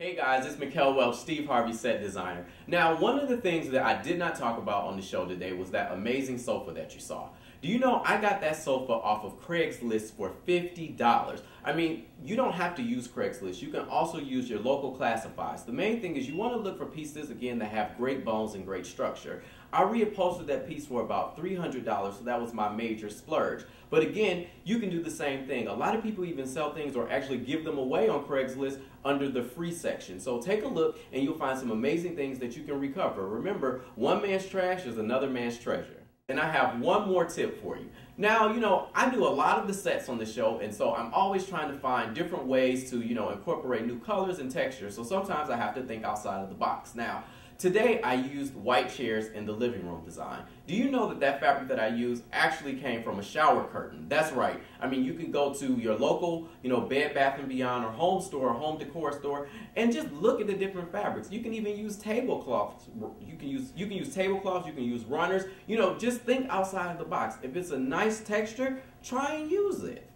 Hey guys, it's Mikel Welch, Steve Harvey set designer. Now, one of the things that I did not talk about on the show today was that amazing sofa that you saw. Do you know I got that sofa off of Craigslist for $50? I mean, you don't have to use Craigslist. You can also use your local classifieds. The main thing is you want to look for pieces, again, that have great bones and great structure. I reupholstered that piece for about $300, so that was my major splurge. But again, you can do the same thing. A lot of people even sell things or actually give them away on Craigslist under the free section. So take a look and you'll find some amazing things that you can recover. Remember, one man's trash is another man's treasure. And I have one more tip for you. Now, you know, I do a lot of the sets on the show, and so I'm always trying to find different ways to, you know, incorporate new colors and textures. So sometimes I have to think outside of the box. Now, Today I used white chairs in the living room design. Do you know that that fabric that I used actually came from a shower curtain? That's right. I mean, you can go to your local, you know, Bed Bath & Beyond or home store or home decor store and just look at the different fabrics. You can even use tablecloths. You can use you can use tablecloths, you can use runners. You know, just think outside of the box. If it's a nice texture, try and use it.